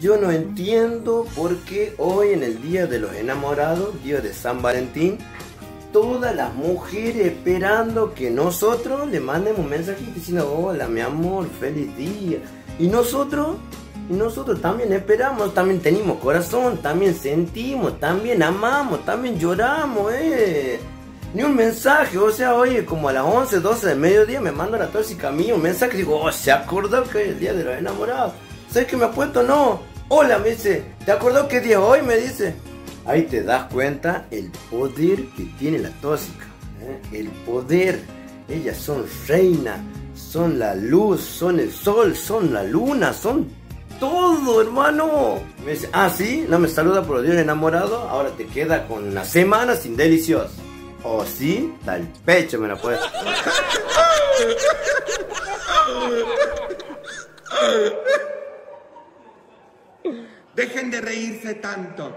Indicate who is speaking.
Speaker 1: Yo no entiendo por qué hoy en el Día de los Enamorados, Día de San Valentín, todas las mujeres esperando que nosotros le mandemos un mensaje diciendo, hola mi amor, feliz día. Y nosotros, y nosotros también esperamos, también tenemos corazón, también sentimos, también amamos, también lloramos, eh. Ni un mensaje, o sea, oye, como a las 11, 12 del mediodía me mandan a tóxica mía un mensaje digo, oh, ¿se acordó que es el día de los enamorados? ¿Sabes que me ha puesto? No. Hola, me dice, ¿te acordó qué día hoy? Me dice. Ahí te das cuenta el poder que tiene la tóxica. ¿eh? El poder. Ellas son reinas, son la luz, son el sol, son la luna, son todo, hermano. Me dice, ah, sí, no me saluda por día enamorado, ahora te queda con una semana sin delicioso. O oh, sí, tal pecho me lo puedes.
Speaker 2: Dejen de reírse tanto.